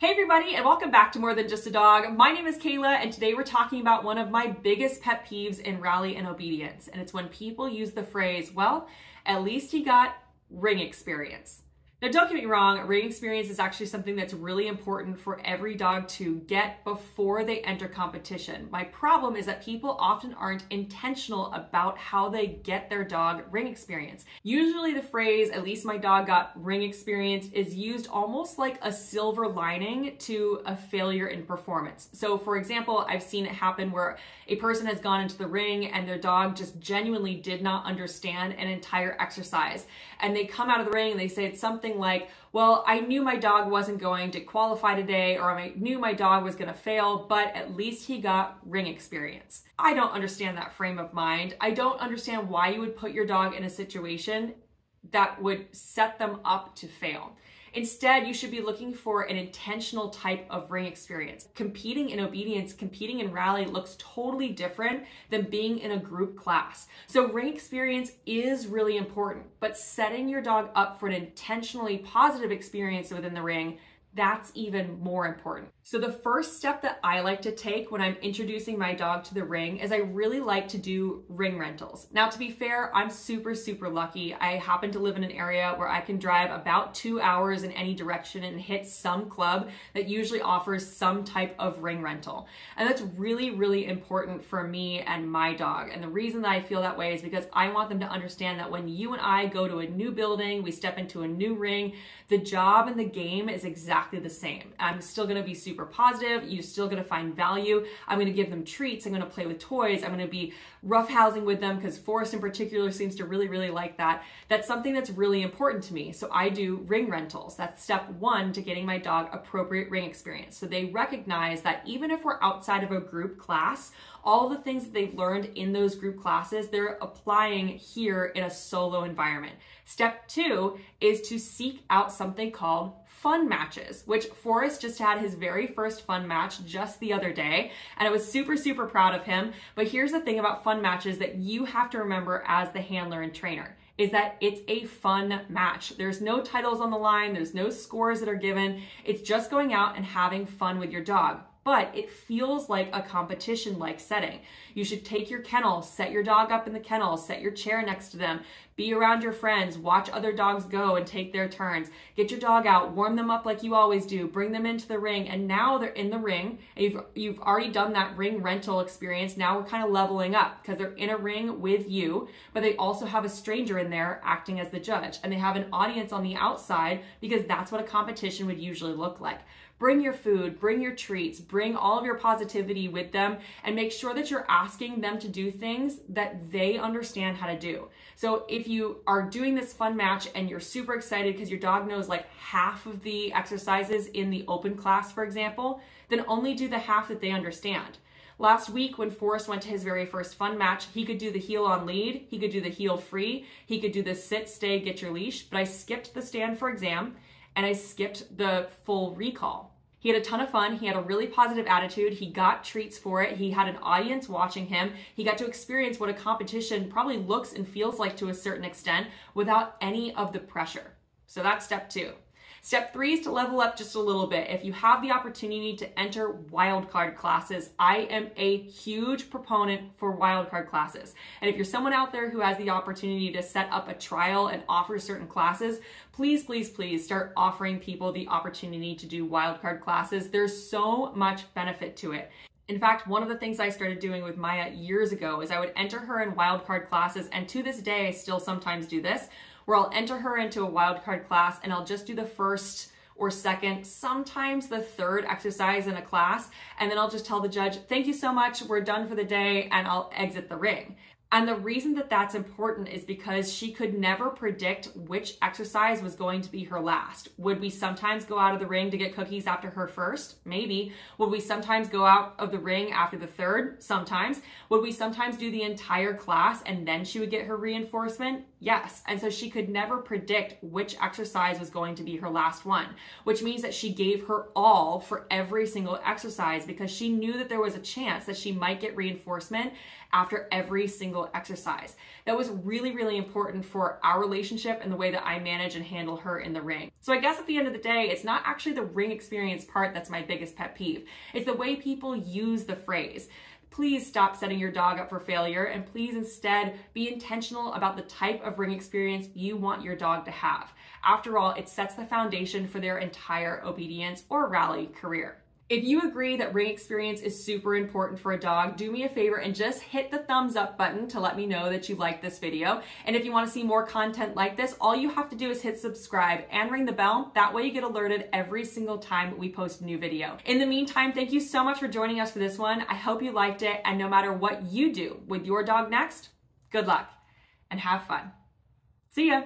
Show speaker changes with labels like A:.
A: Hey everybody and welcome back to More Than Just a Dog. My name is Kayla and today we're talking about one of my biggest pet peeves in rally and obedience. And it's when people use the phrase, well, at least he got ring experience. Now, don't get me wrong, ring experience is actually something that's really important for every dog to get before they enter competition. My problem is that people often aren't intentional about how they get their dog ring experience. Usually, the phrase, at least my dog got ring experience, is used almost like a silver lining to a failure in performance. So, for example, I've seen it happen where a person has gone into the ring and their dog just genuinely did not understand an entire exercise. And they come out of the ring and they say it's something something like, well, I knew my dog wasn't going to qualify today, or I knew my dog was going to fail, but at least he got ring experience. I don't understand that frame of mind. I don't understand why you would put your dog in a situation that would set them up to fail. Instead, you should be looking for an intentional type of ring experience. Competing in obedience, competing in rally looks totally different than being in a group class. So ring experience is really important, but setting your dog up for an intentionally positive experience within the ring that's even more important. So the first step that I like to take when I'm introducing my dog to the ring is I really like to do ring rentals. Now to be fair, I'm super, super lucky. I happen to live in an area where I can drive about two hours in any direction and hit some club that usually offers some type of ring rental. And that's really, really important for me and my dog. And the reason that I feel that way is because I want them to understand that when you and I go to a new building, we step into a new ring, the job and the game is exactly exactly the same. I'm still gonna be super positive. You're still gonna find value. I'm gonna give them treats. I'm gonna play with toys. I'm gonna be roughhousing with them because Forest in particular seems to really, really like that. That's something that's really important to me. So I do ring rentals. That's step one to getting my dog appropriate ring experience. So they recognize that even if we're outside of a group class, all the things that they've learned in those group classes, they're applying here in a solo environment. Step two is to seek out something called fun matches, which Forest just had his very first fun match just the other day. And I was super, super proud of him. But here's the thing about fun matches that you have to remember as the handler and trainer is that it's a fun match. There's no titles on the line, there's no scores that are given. It's just going out and having fun with your dog but it feels like a competition like setting. You should take your kennel, set your dog up in the kennel, set your chair next to them, be around your friends, watch other dogs go and take their turns. Get your dog out, warm them up like you always do, bring them into the ring, and now they're in the ring. You've, you've already done that ring rental experience. Now we're kind of leveling up because they're in a ring with you, but they also have a stranger in there acting as the judge, and they have an audience on the outside because that's what a competition would usually look like. Bring your food, bring your treats, bring all of your positivity with them, and make sure that you're asking them to do things that they understand how to do. So if you are doing this fun match and you're super excited because your dog knows like half of the exercises in the open class, for example, then only do the half that they understand. Last week, when Forest went to his very first fun match, he could do the heel on lead, he could do the heel free, he could do the sit, stay, get your leash, but I skipped the stand for exam and I skipped the full recall. He had a ton of fun. He had a really positive attitude. He got treats for it. He had an audience watching him. He got to experience what a competition probably looks and feels like to a certain extent without any of the pressure. So that's step two. Step three is to level up just a little bit. If you have the opportunity to enter wildcard classes, I am a huge proponent for wildcard classes. And if you're someone out there who has the opportunity to set up a trial and offer certain classes, please, please, please start offering people the opportunity to do wildcard classes. There's so much benefit to it. In fact, one of the things I started doing with Maya years ago is I would enter her in wildcard classes, and to this day, I still sometimes do this, where I'll enter her into a wildcard class and I'll just do the first or second, sometimes the third exercise in a class, and then I'll just tell the judge, thank you so much, we're done for the day, and I'll exit the ring. And the reason that that's important is because she could never predict which exercise was going to be her last. Would we sometimes go out of the ring to get cookies after her first? Maybe. Would we sometimes go out of the ring after the third? Sometimes. Would we sometimes do the entire class and then she would get her reinforcement? Yes. And so she could never predict which exercise was going to be her last one, which means that she gave her all for every single exercise because she knew that there was a chance that she might get reinforcement after every single exercise. That was really, really important for our relationship and the way that I manage and handle her in the ring. So I guess at the end of the day, it's not actually the ring experience part that's my biggest pet peeve. It's the way people use the phrase please stop setting your dog up for failure and please instead be intentional about the type of ring experience you want your dog to have. After all, it sets the foundation for their entire obedience or rally career. If you agree that ring experience is super important for a dog, do me a favor and just hit the thumbs up button to let me know that you liked this video. And if you want to see more content like this, all you have to do is hit subscribe and ring the bell. That way you get alerted every single time we post a new video. In the meantime, thank you so much for joining us for this one. I hope you liked it. And no matter what you do with your dog next, good luck and have fun. See ya.